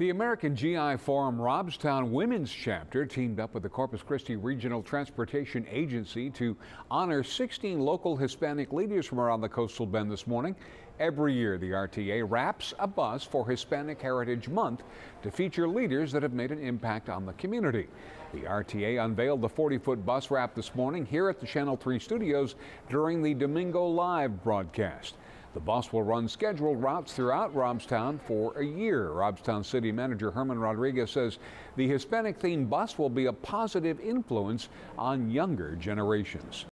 The American GI Forum Robstown Women's Chapter teamed up with the Corpus Christi Regional Transportation Agency to honor 16 local Hispanic leaders from around the coastal bend this morning. Every year, the RTA wraps a bus for Hispanic Heritage Month to feature leaders that have made an impact on the community. The RTA unveiled the 40 foot bus wrap this morning here at the Channel 3 studios during the Domingo Live broadcast. The bus will run scheduled routes throughout Robstown for a year. Robstown City Manager Herman Rodriguez says the Hispanic themed bus will be a positive influence on younger generations.